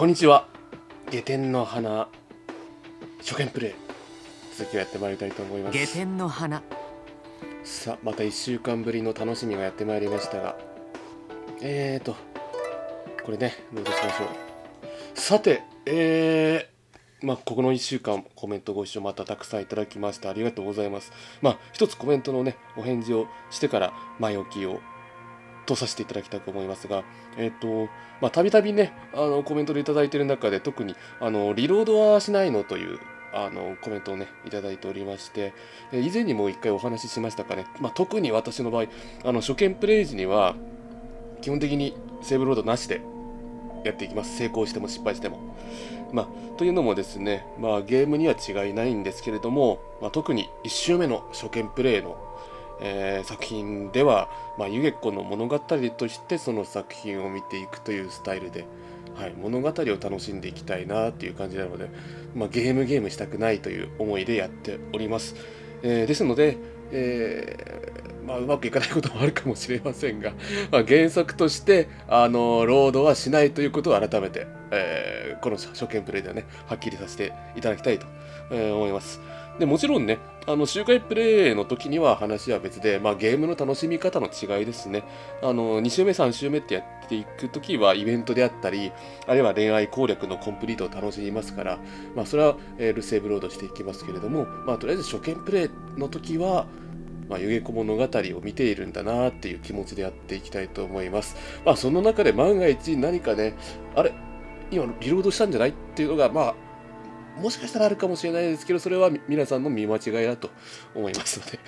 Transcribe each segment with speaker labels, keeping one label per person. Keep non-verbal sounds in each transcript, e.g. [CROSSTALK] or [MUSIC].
Speaker 1: こんにちは。下天の花。初見プレイ。続きをやってまいりたいと思います。
Speaker 2: 下天の花。
Speaker 1: さあまた1週間ぶりの楽しみがやってまいりましたが。えーとこれねどうぞしましょう。さてえーまあ、ここの1週間コメントご視聴またたくさんいただきましてありがとうございます。まあ、一つコメントのね、お返事をしてから前置きをとさせていただきたいと思いますが、えっ、と、まあ、たびたびね、あの、コメントでいただいてる中で、特に、あの、リロードはしないのという、あの、コメントをね、いただいておりまして、え以前にも一回お話ししましたかね、まあ、特に私の場合、あの、初見プレイ時には、基本的にセーブロードなしでやっていきます。成功しても失敗しても。まあ、というのもですね、まあ、ゲームには違いないんですけれども、まあ、特に1周目の初見プレイの、えー作品では、まあ、ユゲコの物語としてその作品を見ていくというスタイルで、はい、物語を楽しんでいきたいなっていう感じなので、まあ、ゲームゲームしたくないという思いでやっております。えーですので、えーまあ、うまくいかないこともあるかもしれませんが、まあ、原則としてあのロードはしないということを改めて、えーこの初見プレイではねはっきりさせていただきたいと、思いますでもちろんねあの周回プレイの時には話は別で、まあ、ゲームの楽しみ方の違いですねあの2週目3週目ってやっていく時はイベントであったりあるいは恋愛攻略のコンプリートを楽しみますから、まあ、それは、えールセーブロードしていきますけれども、まあ、とりあえず初見プレイの時はまあ、湯気子物語を見ているんだなっていう気持ちでやっていきたいと思います。まあ、その中で万が一何かね、あれ、今リロードしたんじゃないっていうのが、まあ、もしかしたらあるかもしれないですけど、それは皆さんの見間違いだと思いますので。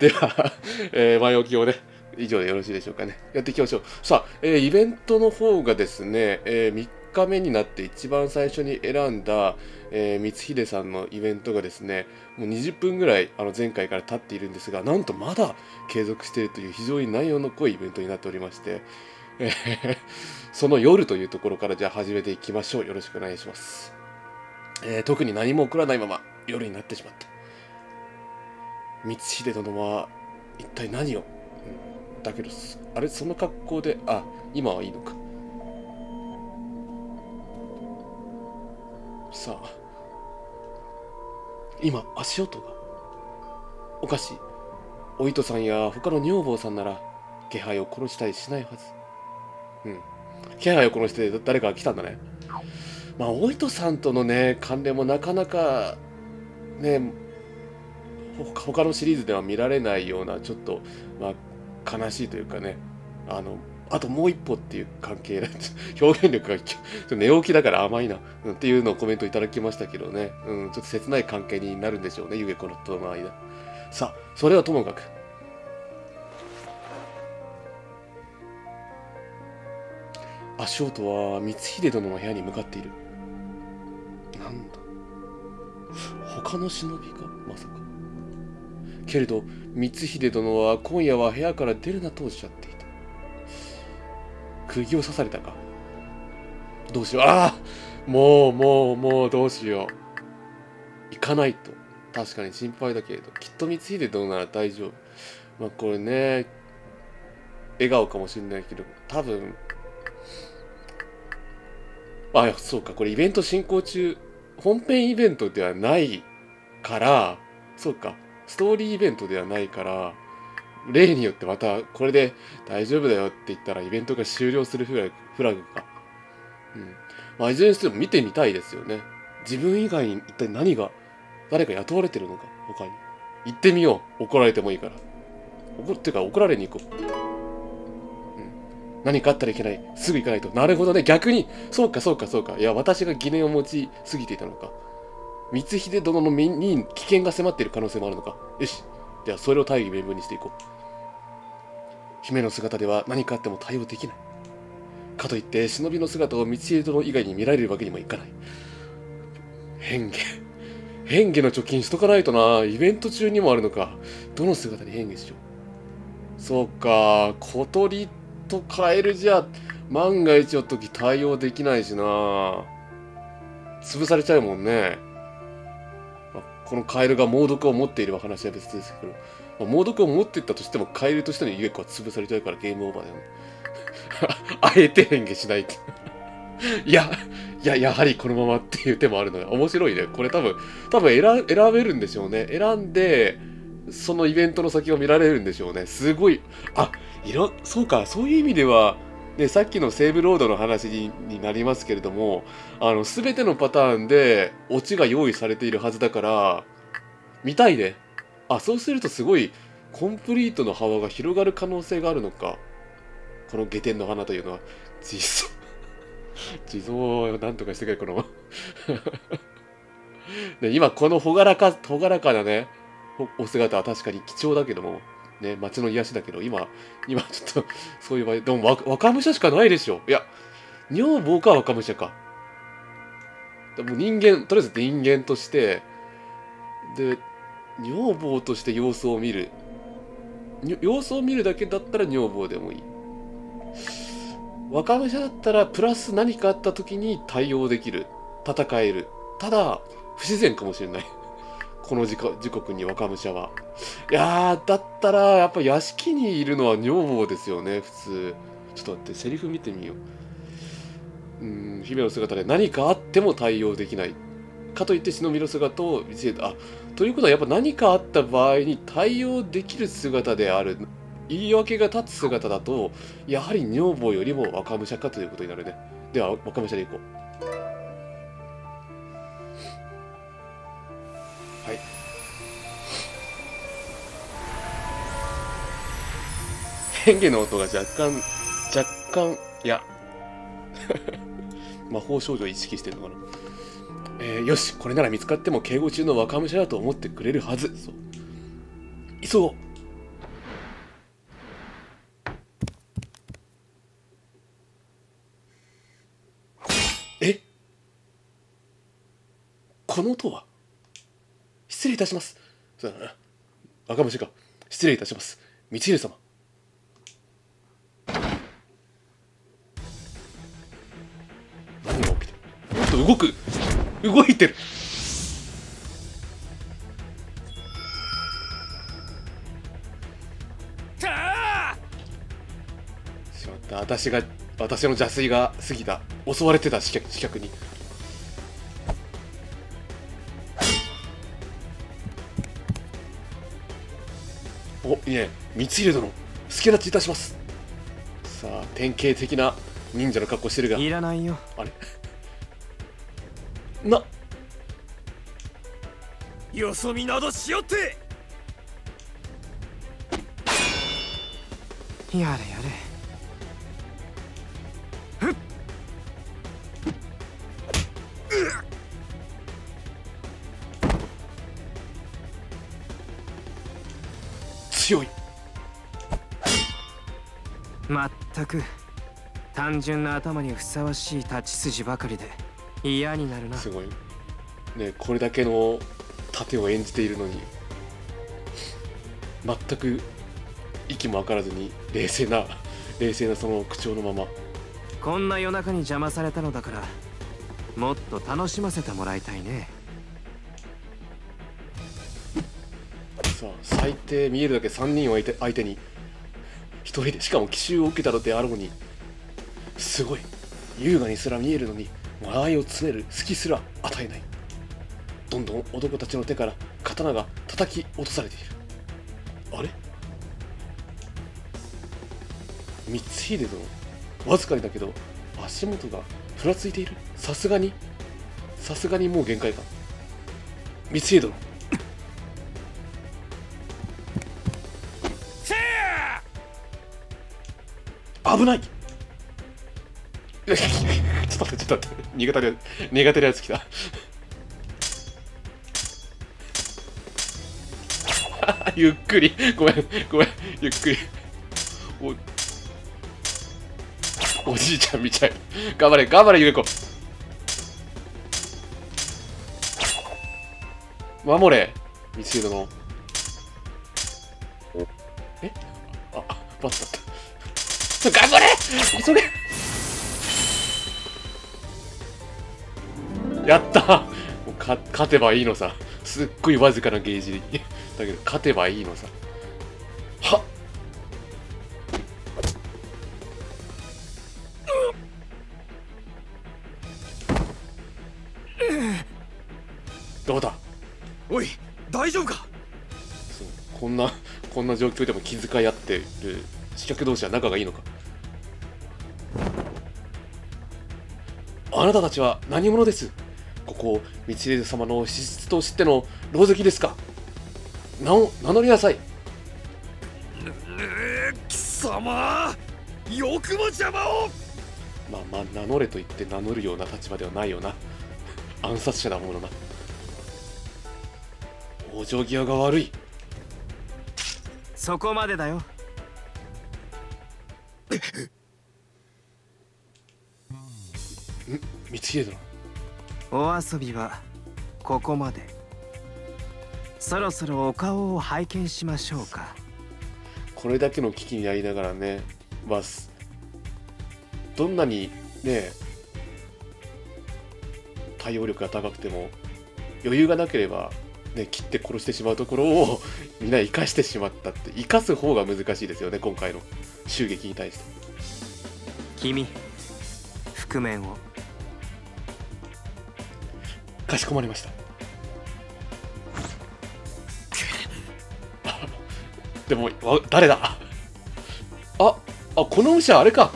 Speaker 1: [LAUGHS] では、えー前置きをね、以上でよろしいでしょうかね。やっていきましょう。さあ、えーイベントの方がですね、え3日目になって一番最初に選んだ、えー光秀さんのイベントがですね、もう20分ぐらいあの前回から経っているんですが、なんとまだ継続しているという非常に内容の濃いイベントになっておりまして、えー [LAUGHS] その夜というところからじゃあ始めていきましょう。よろしくお願いします。えー特に何も起こらないまま夜になってしまった。光秀殿は一体何を、うんだけど、あれ、その格好で、あ、今はいいのか。さあ、今、足音が。おかしい。お糸さんや他の女房さんなら、気配を殺したりしないはず。うん。気配を殺して誰かが来たんだね。まあ、お糸さんとのね、関連もなかなか、ね、他のシリーズでは見られないような、ちょっと、まあ、悲しいというかね、あの、あともう一歩っていう関係で表現力がちょっと寝起きだから甘いな、うんっていうのをコメントいただきましたけどね、うん、ちょっと切ない関係になるんでしょうね、ゆげ子のとの間。さあ、それはともかく。足音は光秀殿の部屋に向かっている。なんだ他の忍びかまさか。けれど、光秀殿は今夜は部屋から出るなとおっしゃっていた。釘を刺されたか。どうしよう。ああもう、もう、もう、どうしよう。行かないと。確かに心配だけれど、きっと光秀殿なら大丈夫。まあ、これね、笑顔かもしれないけど、多分、あ、いやそうか、これイベント進行中、本編イベントではないから、そうか、ストーリーイベントではないから、例によってまたこれで大丈夫だよって言ったらイベントが終了するフラグか。うん。まあ、いずれにしても見てみたいですよね。自分以外に一体何が、誰か雇われてるのか、他に。行ってみよう。怒られてもいいから。怒っていうか怒られに行こう。何かあったらいけない。すぐ行かないと。なるほどね。逆に、そうかそうかそうか。いや、私が疑念を持ちすぎていたのか。光秀殿の身に危険が迫っている可能性もあるのか。よし。では、それを大義名分にしていこう。姫の姿では何かあっても対応できない。かといって、忍びの姿を道秀殿以外に見られるわけにもいかない。変化。変化の貯金しとかないとな。イベント中にもあるのか。どの姿に変化しよう。そうか。小鳥とカエルじゃ、万が一の時対応できないしな。潰されちゃうもんね。まこのカエルが猛毒を持っていれば話は別ですけど、まあ猛毒を持っていったとしてもカエルとしてのユゲコは潰されちゃうからゲームオーバーだよね。[LAUGHS] あえて変化しないって。[LAUGHS] いや、いややはりこのままっていう手もあるので面白いねこれ多分多分選べるんでしょうね選んでそのイベントの先を見られるんでしょうね。すごい。あいろそうか。そういう意味ではでさっきのセーブロードの話になりますけれどもあの全てのパターンでオチが用意されているはずだから見たいね。あそうするとすごいコンプリートの幅が広がる可能性があるのか。この下天の花というのは。地蔵地蔵をなんとかしてくれこの。で [LAUGHS] 今この朗らか朗らかなねお姿は確かに貴重だけどもね街の癒しだけど今今ちょっと [LAUGHS] そういう場合でも若武者しかないでしょ。いや女房か若武者か。でも人間とりあえず人間としてで女房として様子を見る。様子を見るだけだったら女房でもいい。若武者だったらプラス何かあった時に対応できる。戦える。ただ不自然かもしれない。この時時刻に若武者は。いやだったらやっぱ屋敷にいるのは女房ですよね普通。ちょっと待ってセリフ見てみよう。うん姫の姿で何かあっても対応できない。かといって忍びの姿を見せたあということはやっぱ何かあった場合に対応できる姿である。言い訳が立つ姿だとやはり女房よりも若武者かということになるね。では若武者でいこう。変化の音が若干若干いや。[LAUGHS] 魔法少女を意識してるのかな。えー、よしこれなら見つかっても警護中の若武者だと思ってくれるはず。そう。急ごう。え？この音は？失礼いたします。そうだな。若虫か。失礼いたします。道秀様。っと動く。動いてる。しまった私が私の邪推が過ぎた。襲われてた刺客刺客に。おいいね光秀殿助立ちいたします。さあ典型的な忍者の格好してるが。
Speaker 2: いらないよ。
Speaker 1: あれ？な。
Speaker 2: よそ見などしよって。やれやれ。
Speaker 1: 強い。
Speaker 2: まったく。単純な頭にふさわしい立ち筋ばかりで嫌になるな。
Speaker 1: すごい。ねこれだけの盾を演じているのに全く息も分からずに冷静な冷静なその口調のまま。
Speaker 2: こんな夜中に邪魔されたのだからもっと楽しませてもらいたいね。
Speaker 1: さあ最低見えるだけ3人を相手相手に1人でしかも奇襲を受けたのであろうにすごい。優雅にすら見えるのに間合いを詰める隙すら与えない。どんどん男たちの手から刀が叩き落とされている。あれ？光秀殿わずかにだけど足元がふらついている。さすがに。さすがにもう限界か。光秀殿危ないちょっと待ってちょっと待って。苦手な苦手なやつ来た。[LAUGHS] ゆっくり。ごめんごめん。ゆっくり。おおじいちゃんみたい。頑張れ頑張れゆうこ。守れ道枝の。え？あバツだった頑張れ！急げやった。もうか勝てばいいのさ。すっごいわずかなゲージだけど勝てばいいのさ。はっ。どうだ？
Speaker 3: おい大丈夫か？
Speaker 1: そう。こんなこんな状況でも気遣い合ってる。刺客同士は仲がいいのか？あなたたちは何者です？ここ道枝様の資質と知っての狼藉ですか？名を名乗りなさい。
Speaker 3: え貴様よくも邪魔を！
Speaker 1: まあまあ名乗れと言って名乗るような立場ではないよな。暗殺者だものな。往生際が悪い。
Speaker 2: そこまでだよ。
Speaker 1: 光秀殿
Speaker 2: お遊びはここまで。そろそろお顔を拝見しましょうか。
Speaker 1: これだけの危機にありながらねまあすどんなにね対応力が高くても余裕がなければ、ね、切って殺してしまうところを [LAUGHS] みんな生かしてしまったって生かす方が難しいですよね今回の襲撃に対して。
Speaker 2: 君覆面を
Speaker 1: かしこまりました。でもわ誰だ？ああこの牛はあれか。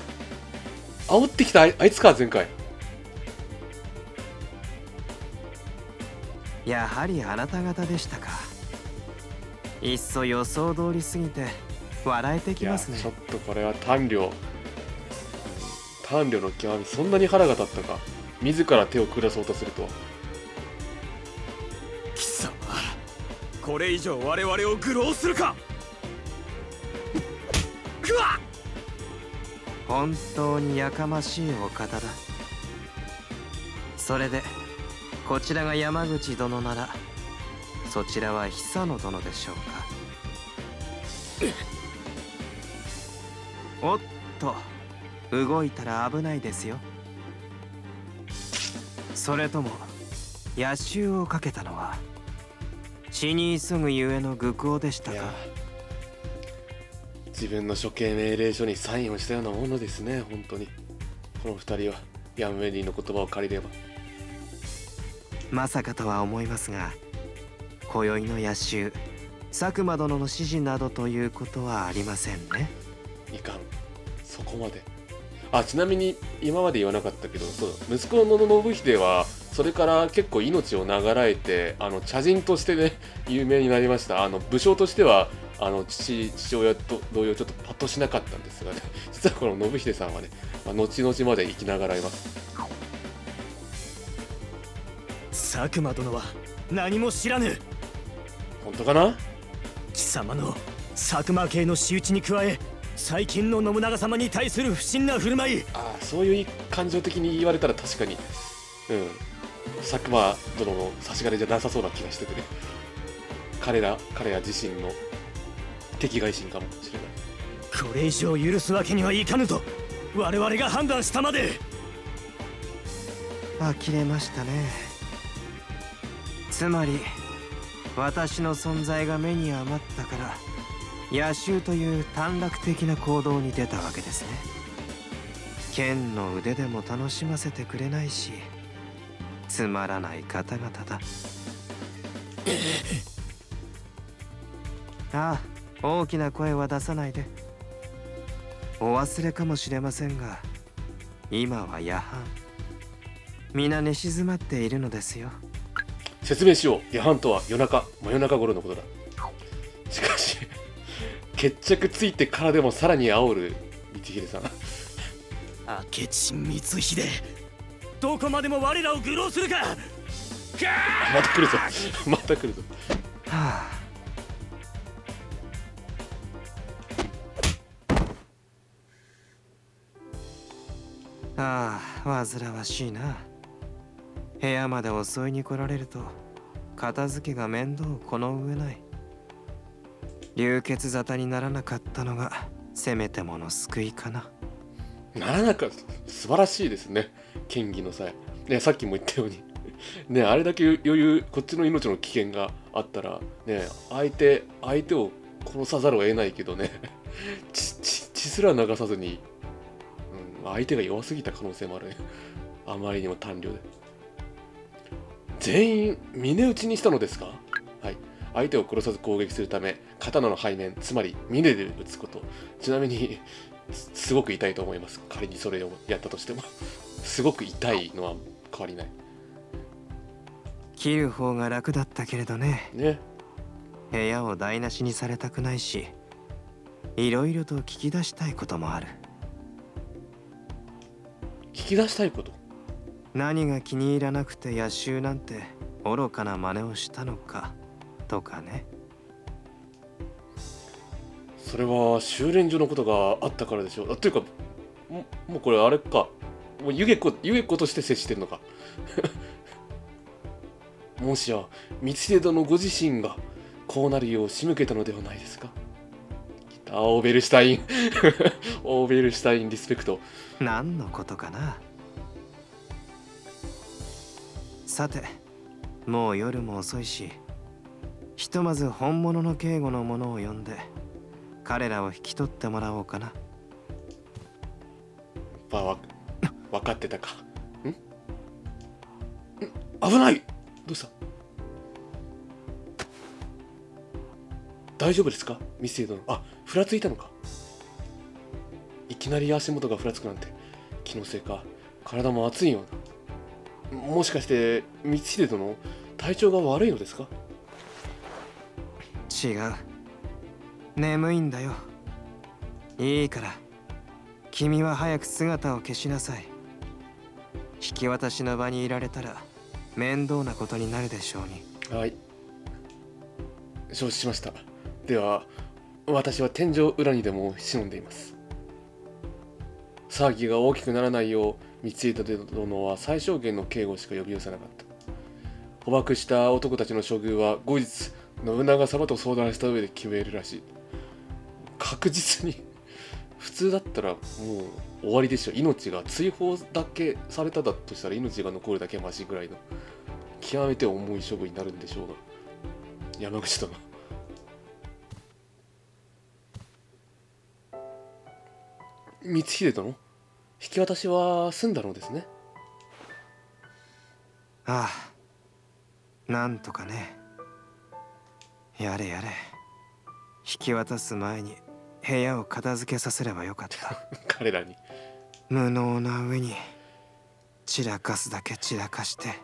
Speaker 1: 煽ってきたあいつか前回。
Speaker 2: やはりあなた方でしたか。いっそ予想通りすぎて笑えてきますね。
Speaker 1: ちょっとこれは短慮短慮の極みそんなに腹が立ったか。自ら手を下そうとすると。は
Speaker 3: これ以上我々を愚弄するか。くわっ！
Speaker 2: 本当にやかましいお方だ。それでこちらが山口殿ならそちらは久野殿でしょうか。[LAUGHS] おっと動いたら危ないですよ。それとも野襲をかけたのは死に急ぐゆえの愚行でしたか？
Speaker 1: 自分の処刑命令書にサインをしたようなものですね本当に。この二人はヤンウェリーの言葉を借りれば。
Speaker 2: まさかとは思いますが今宵の野襲佐久間殿の指示などということはありませんね。
Speaker 1: いかん。そこまで。あちなみに今まで言わなかったけどそう息子の信秀はそれから結構命を長らえてあの茶人としてね [LAUGHS] 有名になりました。あの武将としてはあの父父親と同様ちょっとパッとしなかったんですがね。[LAUGHS] 実はこの信秀さんはね、まあ、後々まで生きながらいます。
Speaker 3: 佐久間殿は何も知らぬ。
Speaker 1: 本当かな？
Speaker 3: 貴様の佐久間系の仕打ちに加え最近の信長様に対する不審な振る舞い。
Speaker 1: ああそういう感情的に言われたら確かに。うん佐久間殿の差し金じゃなさそうな気がしててね。彼ら彼ら自身の敵外心かもしれない。
Speaker 3: これ以上許すわけにはいかぬと我々が判断したまで。
Speaker 2: 呆れましたね。つまり私の存在が目に余ったから野襲という短絡的な行動に出たわけですね。剣の腕でも楽しませてくれないしつまらない方々だ。ああ大きな声は出さないで。お忘れかもしれませんが今は夜半。皆寝静まっているのですよ。
Speaker 1: 説明しよう。夜半とは夜中真夜中頃のことだ。しかし決着ついてからでもさらに煽る道秀さん
Speaker 3: 明智光秀どこまでも我らを愚弄するか。
Speaker 1: また来るぞ。また来るぞ。
Speaker 2: はあああ煩わしいな。部屋まで襲いに来られると片付けが面倒この上ない。流血沙汰にならなかったのがせめてもの救いかな。
Speaker 1: ならなかった。素晴らしいですね剣技の際。ねさっきも言ったように。ねあれだけ余裕こっちの命の危険があったらね相手相手を殺さざるを得ないけどね。[LAUGHS] 血血血すら流さずに、うん、相手が弱すぎた可能性もあるね。あまりにも短慮で。全員峰打ちにしたのですか？はい。相手を殺さず攻撃するため刀の背面つまり峰で打つこと。ちなみにすごく痛いと思います。仮にそれをやったとしても。すごく痛いのは変わりない。
Speaker 2: 切る方が楽だったけれどね。
Speaker 1: ね。
Speaker 2: 部屋を台無しにされたくないしいろいろと聞き出したいこともある。
Speaker 1: 聞き出したいこと？
Speaker 2: 何が気に入らなくて野襲なんて愚かな真似をしたのかとかね。
Speaker 1: それは修練所のことがあったからでしょう。あというかももうこれあれかもう湯気子湯気子として接してるのか。[LAUGHS] もしや光秀殿ご自身がこうなるよう仕向けたのではないですか。あオーベルシュタイン。[LAUGHS] オーベルシュタインリスペクト。
Speaker 2: 何のことかな。さてもう夜も遅いしひとまず本物の警護の者を呼んで彼らを引き取ってもらおうかな。
Speaker 1: まあわ分かってたか。ん？ん？危ない！どうした？大丈夫ですか？ミス殿。あふらついたのか。いきなり足元がふらつくなんて。気のせいか。体も熱いような。もしかして光秀殿体調が悪いのですか？
Speaker 2: 違う。眠いんだよ。いいから君は早く姿を消しなさい引き渡しの場にいられたら面倒なことになるでしょうに。
Speaker 1: はい。承知しました。では私は天井裏にでも忍んでいます。騒ぎが大きくならないよう光秀殿は最小限の警護しか呼び寄せなかった。捕獲した男たちの処遇は後日信長様と相談した上で決めるらしい。確実に普通だったらもう終わりでしょ命が追放だけされただとしたら命が残るだけマシぐらいの極めて重い処分になるんでしょうが。山口殿。光秀殿？引き渡しは済んだのですね？
Speaker 2: ああなんとかね。やれやれ。引き渡す前に部屋を片付けさせればよかった。[LAUGHS]
Speaker 1: 彼らに。
Speaker 2: 無能な上に散らかすだけ散らかして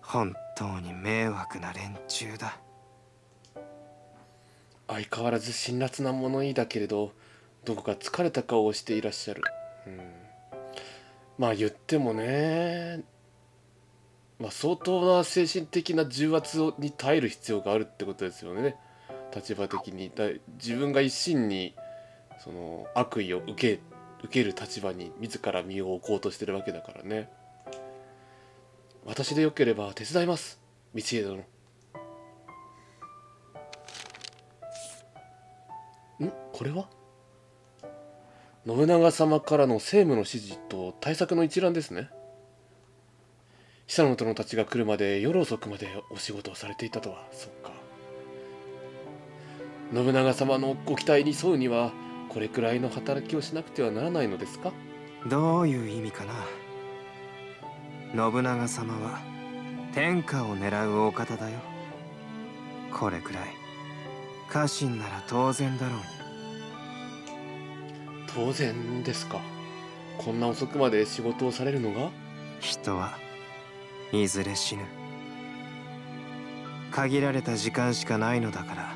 Speaker 2: 本当に迷惑な連中だ。
Speaker 1: 相変わらず辛辣な物言いだけれどどこか疲れた顔をしていらっしゃる、うん、まあ言ってもね、まあ、相当な精神的な重圧に耐える必要があるってことですよね立場的にだ自分が一心にその悪意を受け受ける立場に自ら身を置こうとしてるわけだからね。私でよければ手伝います。道枝殿ん？これは？信長様からの政務の指示と対策の一覧ですね。久野殿たちが来るまで夜遅くまでお仕事をされていたとは。そっか。信長様のご期待に沿うにはこれくらいの働きをしなくてはならないのですか？
Speaker 2: どういう意味かな？信長様は天下を狙うお方だよ。これくらい。家臣なら当然だろうに。
Speaker 1: 当然ですか。こんな遅くまで仕事をされるのが？
Speaker 2: 人はいずれ死ぬ。限られた時間しかないのだから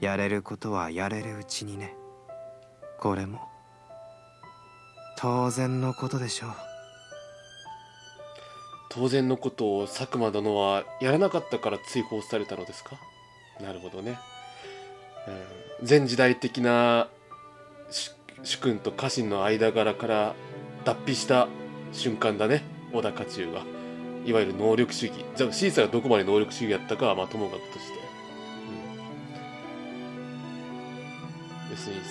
Speaker 2: やれることはやれるうちにね。これも当然のことでしょう。
Speaker 1: 当然のことを佐久間殿はやらなかったから追放されたのですか？なるほどね、うん、前時代的な主君と家臣の間柄から脱皮した瞬間だね。小田家中が。いわゆる能力主義。じゃあシーサがどこまで能力主義やったかはまあともかくとして、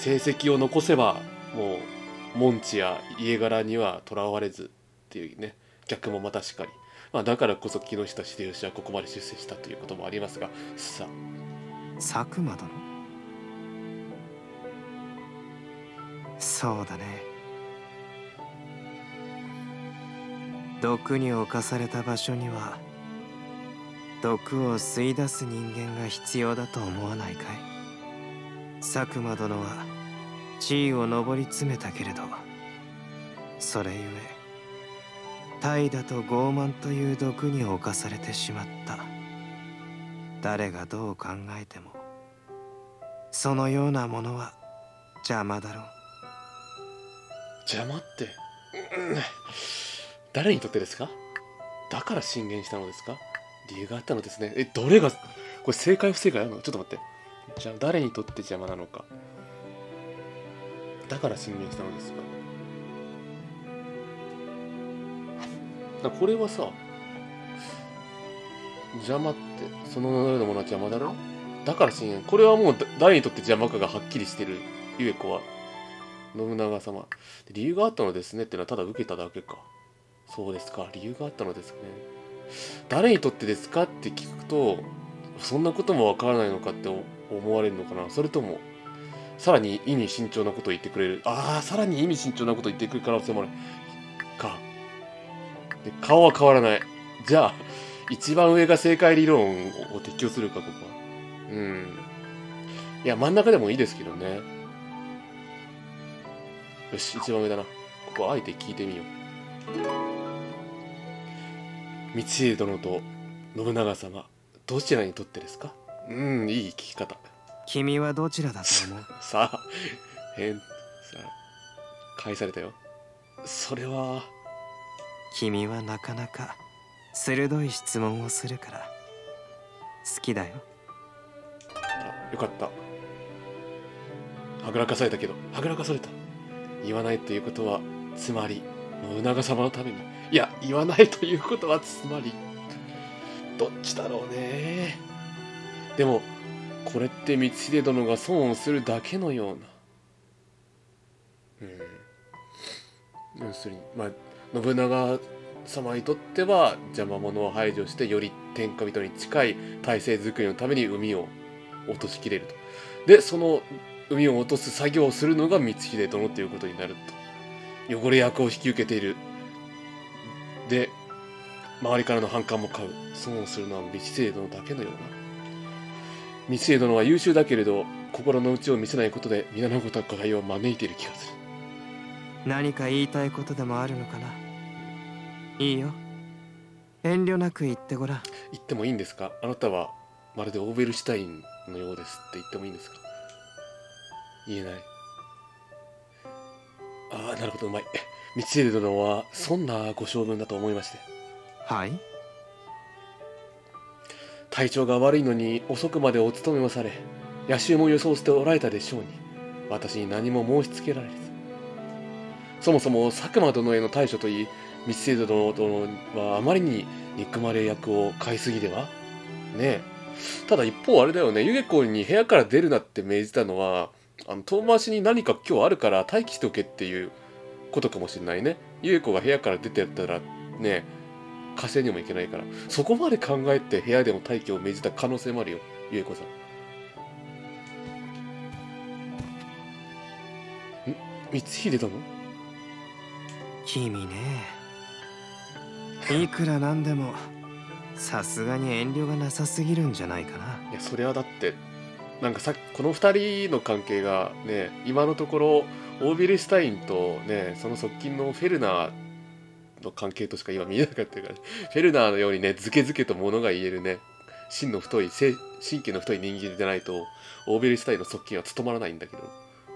Speaker 1: 成績を残せばもう門地や家柄にはとらわれずっていうね逆もまたしかり、まあ、だからこそ木下秀吉はここまで出世したということもありますがさあ。
Speaker 2: 佐久間殿？そうだね。毒に侵された場所には毒を吸い出す人間が必要だと思わないかい？佐久間殿は地位を上り詰めたけれどそれゆえ怠惰と傲慢という毒に侵されてしまった。誰がどう考えてもそのようなものは邪魔だろう。
Speaker 1: 邪魔って、うん誰にとってですか？だから進言したのですか？理由があったのですね。えどれがこれ正解不正解あるの？ちょっと待って。じゃあ誰にとって邪魔なのか。だから進言したのですか。だこれはさ邪魔ってその名のようなものは邪魔だろ。だから進言これはもう誰にとって邪魔かがはっきりしてる。ゆえ子は。信長様。理由があったのですね。ってのはただ受けただけか。そうですか。理由があったのですね。誰にとってですかって聞くとそんなこともわからないのかって思われるのかな？それともさらに意味慎重なことを言ってくれる？ああさらに意味慎重なことを言ってくる可能性もある。か。で顔は変わらない。じゃあ一番上が正解理論を適用するかここは。うん。いや真ん中でもいいですけどね。よし一番上だな。ここあえて聞いてみよう。道家殿と信長様どちらにとってですか？うんいい聞き方。
Speaker 2: 君はどちらだと思う？[LAUGHS]
Speaker 1: さあ変さあ返されたよ。それは。
Speaker 2: 君はなかなか鋭い質問をするから。好きだよ。
Speaker 1: あよかった。はぐらかされたけどはぐらかされた。言わないということはつまり信長様のために。いや言わないということはつまりどっちだろうねでもこれって光秀殿が損をするだけのような。うん。要するにまあ信長様にとっては邪魔者を排除してより天下人に近い体制づくりのために海を落としきれると。でその海を落とす作業をするのが光秀殿ということになると。汚れ役を引き受けている。で周りからの反感も買う。損をするのは光秀殿だけのような。光秀殿は優秀だけれど心の内を見せないことで皆のこと互いを招いている気がする。
Speaker 2: 何か言いたいことでもあるのかな？いいよ。遠慮なく言ってごらん。
Speaker 1: 言ってもいいんですか？あなたはまるでオーベルシュタインのようですって言ってもいいんですか？言えない。ああなるほどうまい。光秀殿はそんなご性分だと思いまして。
Speaker 2: はい
Speaker 1: 体調が悪いのに遅くまでお勤めをされ野衆も予想しておられたでしょうに私に何も申し付けられず。そもそも佐久間殿への対処といい光秀殿殿はあまりに憎まれ役を買いすぎでは？ねえ。ただ一方あれだよね湯気子に部屋から出るなって命じたのはあの遠回しに何か今日あるから待機しておけっていうことかもしれないね。湯気子が部屋から出てったらね火星にも行けないから。そこまで考えて部屋でも待機を命じた可能性もあるよ。ゆえ子さん。ん？光秀殿
Speaker 2: 君ね。いくらなんでもさすがに遠慮がなさすぎるんじゃないかな。い
Speaker 1: やそれはだってなんかさこの2人の関係がね今のところオービルシュタインとねその側近のフェルナーの関係としか今見えなかったからフェルナーのようにねズケズケと物が言えるね。芯の太い神経の太い人間じゃないとオーベルシュタインの側近は務まらないんだけど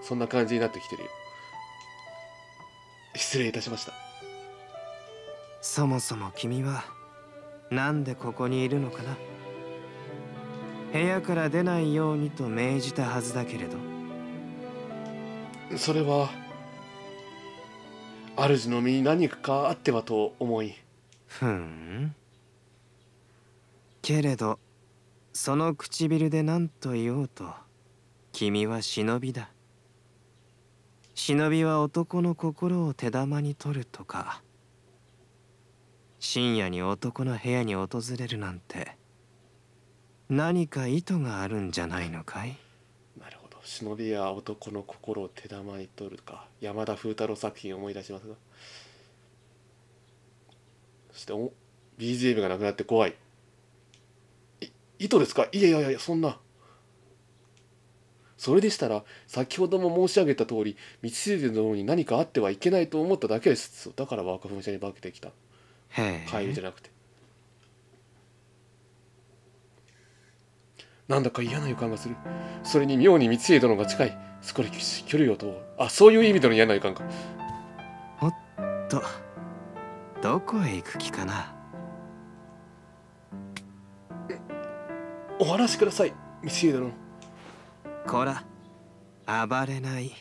Speaker 1: そんな感じになってきてるよ。失礼いたしました。
Speaker 2: そもそも君はなんでここにいるのかな？部屋から出ないようにと命じたはずだけれど。
Speaker 1: それは主の身に何かあってはと思い。
Speaker 2: ふん。けれどその唇で何と言おうと君は忍びだ。忍びは男の心を手玉に取るとか深夜に男の部屋に訪れるなんて何か意図があるんじゃないのかい？
Speaker 1: 忍びや男の心を手玉に取るか山田風太郎作品を思い出しますがしてお BGM がなくなって怖い。い糸ですか？いやいやいやそんな。それでしたら先ほども申し上げた通り道しるべ殿に何かあってはいけないと思っただけです。だから若文者に化けてきた。
Speaker 2: へ
Speaker 1: 怪物じ
Speaker 2: え
Speaker 1: ゃなくてなんだか嫌な予感がする。それに妙に光栄殿が近い。少し距離をとあそういう意味での嫌な予感か。
Speaker 2: と。どこへ行く気かな？
Speaker 1: お話しください光栄殿。
Speaker 2: こら。暴れない。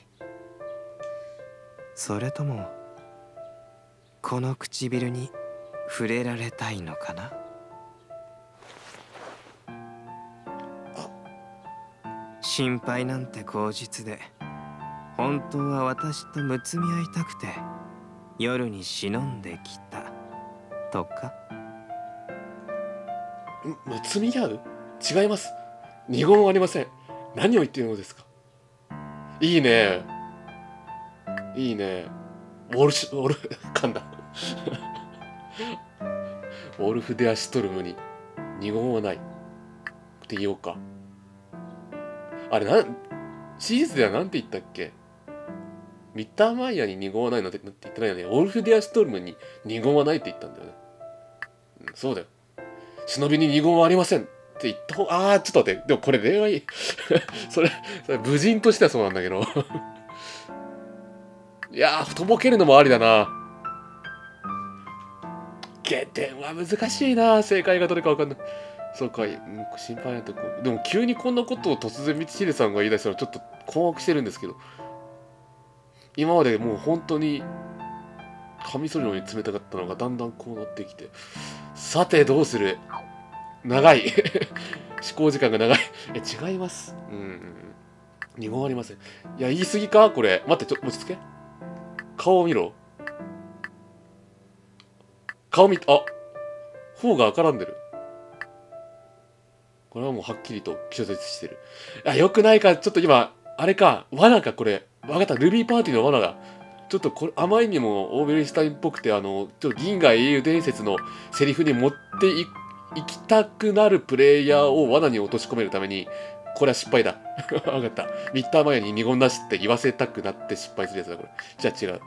Speaker 2: それともこの唇に触れられたいのかな？心配なんて口実で本当は私とむつみ合いたくて夜に忍んできた。とか。
Speaker 1: むつみ合う？違います。二言ありません。何を言っているのですか？いいね。いいね。ウォルシュウォル [LAUGHS] 噛んだ。ウォルフ・デア・シュトルムに二言はない。って言おうか。あれなんシリーズでは何て言ったっけ？ミッターマイヤーに二言はないのってなんて言ってないよね。ウォルフ・ディア・シュトルムに二言はないって言ったんだよね、うんそうだよ。忍びに二言はありませんって言った方ああちょっと待って。でもこれ恋愛 [LAUGHS] それそれ武人としてはそうなんだけど。いやーとぼけるのもありだな。原点は難しいな。正解がどれか分かんない。そうか、う、心配なとこでも急にこんなことを突然道秀さんが言い出したらちょっと困惑してるんですけど今までもう本当にカミソリのように冷たかったのがだんだんこうなってきてさてどうする？長い。[LAUGHS] 思考時間が長い。え違います。うん。うんうん二言ありません。いや言い過ぎか？これ。待ってちょっと落ち着け。顔を見ろ。顔見あ頬が赤らんでる。これはもうはっきりと拒絶してる。あよくないかちょっと今あれか罠かこれ。わかった。ルビーパーティーの罠だ。ちょっとこれあまりにもオーベルシュタインっぽくてあのちょっと銀河英雄伝説のセリフに持ってい行きたくなるプレイヤーを罠に落とし込めるためにこれは失敗だ。[LAUGHS] 分かった。ミッターマイに二言なしって言わせたくなって失敗するやつだこれ。じゃあ違う。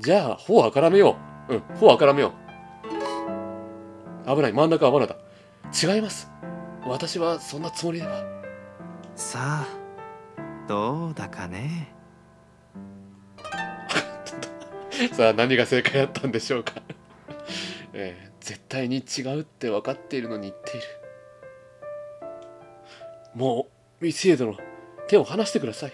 Speaker 1: じゃあ頬あからめよう。うん頬あからめよう。危ない。真ん中は罠だ。違います。私はそんなつもりでは。
Speaker 2: さあどうだかね。[LAUGHS]
Speaker 1: さあ何が正解だったんでしょうか、[LAUGHS] えー絶対に違うって分かっているのに言っている。もうミシエ殿手を離してください。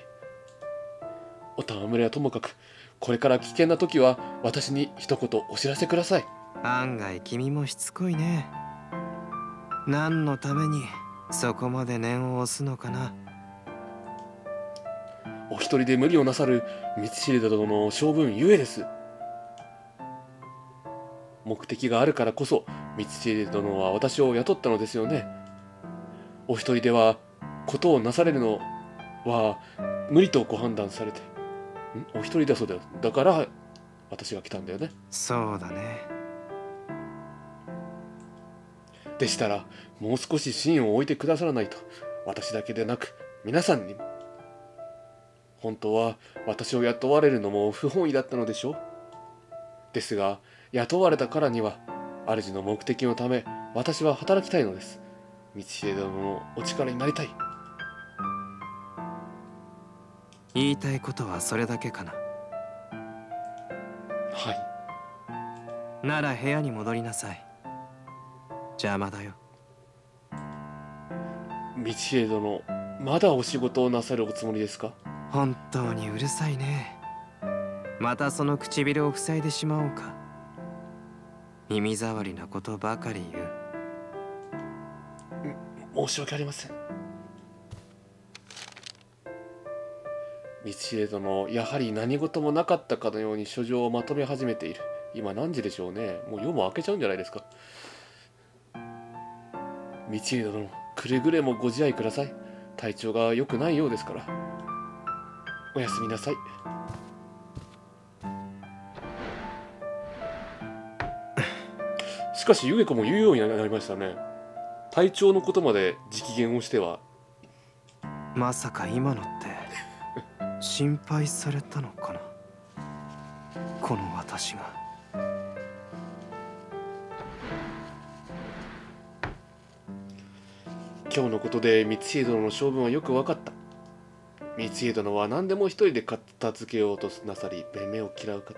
Speaker 1: お戯れはともかくこれから危険な時は私に一言お知らせください。
Speaker 2: 案外君もしつこいね何のためにそこまで念を押すのかな。
Speaker 1: お一人で無理をなさる道しる殿の性分ゆえです。目的があるからこそ道しる殿は私を雇ったのですよね。お一人ではことをなされるのは無理とご判断されて。ん？お一人だそうだよ。だから私が来たんだよね。
Speaker 2: そうだね
Speaker 1: でしたらもう少し芯を置いてくださらないと私だけでなく皆さんにも。本当は私を雇われるのも不本意だったのでしょう。ですが雇われたからには主の目的のため私は働きたいのです。道重殿のお力になりたい。
Speaker 2: 言いたいことはそれだけかな。
Speaker 1: はい。
Speaker 2: なら部屋に戻りなさい邪魔だよ。
Speaker 1: 道重殿まだお仕事をなさるおつもりですか？
Speaker 2: 本当にうるさいね。またその唇を塞いでしまおうか。耳障りなことばかり言う。
Speaker 1: 申し訳ありません。道重殿やはり何事もなかったかのように書状をまとめ始めている。今何時でしょうね。もう夜も明けちゃうんじゃないですか道重殿くれぐれもご自愛ください。体調が良くないようですから。おやすみなさい。しかしゆえ子も言うようになりましたね。体調のことまで直言をしては。
Speaker 2: まさか今のって [LAUGHS] 心配されたのかな。この私が
Speaker 1: 今日のことで光家殿の性分はよく分かった。光家殿は何でも一人で片付けようとなさり弁明を嫌う方。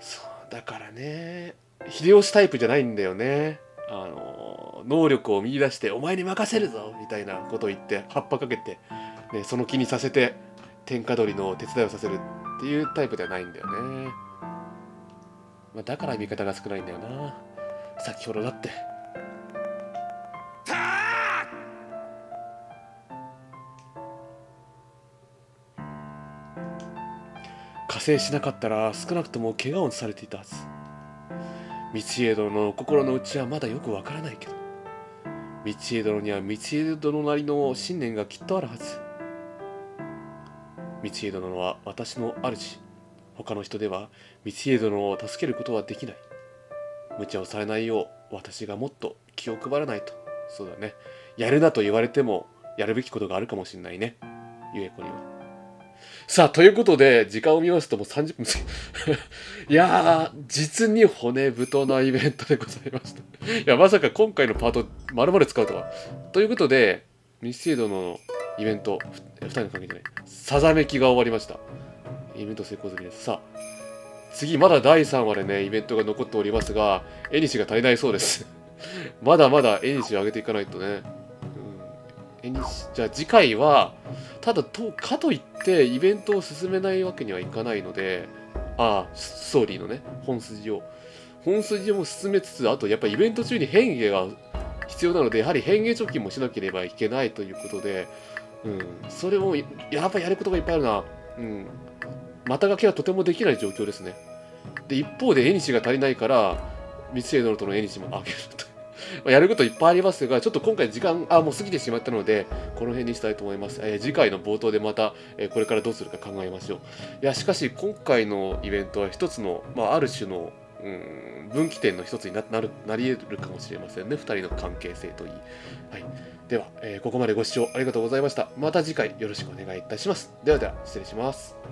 Speaker 1: そうだからね秀吉タイプじゃないんだよね。あの能力を見出して「お前に任せるぞ!」みたいなことを言って葉っぱかけて、ね、その気にさせて天下取りの手伝いをさせるっていうタイプではないんだよね、まあ、だから味方が少ないんだよな。先ほどだって加勢しなかったら少なくとも怪我をされていたはず。道家殿の心の内はまだよくわからないけど。道家殿には道家殿なりの信念がきっとあるはず。道家殿は私の主他の人では道家殿を助けることはできない。無茶をされないよう私がもっと気を配らないと。そうだね。やるなと言われてもやるべきことがあるかもしれないね。ゆえ子には。さあ、ということで、時間を見ますともう30分過ぎいやー、実に骨太なイベントでございました。いや、まさか今回のパート、まるまる使うとは。ということで、ミスティードのイベント、2人の関係じゃない、さざめきが終わりました。イベント成功済みです。さあ、次、まだ第3話でね、イベントが残っておりますが、絵にしが足りないそうです。[LAUGHS] まだまだ絵にしを上げていかないとね。うん、絵にし、じゃあ次回は、ただとかといってイベントを進めないわけにはいかないのでああストーリーのね本筋を。本筋も進めつつあとやっぱイベント中に変化が必要なのでやはり変化貯金もしなければいけないということで、うん、それもやっぱやることがいっぱいあるな、うん、股書きはとてもできない状況ですね。で一方で絵西が足りないから三井殿との絵西も上げると。やることいっぱいありますが、ちょっと今回時間、あ、もう過ぎてしまったので、この辺にしたいと思います。えー、次回の冒頭でまた、えー、これからどうするか考えましょう。いや、しかし今回のイベントは一つの、まあ、ある種の、うん、分岐点の一つにななるなり得るかもしれませんね。2人の関係性といい。はい。では、えー、ここまでご視聴ありがとうございました。また次回よろしくお願いいたします。ではでは、失礼します。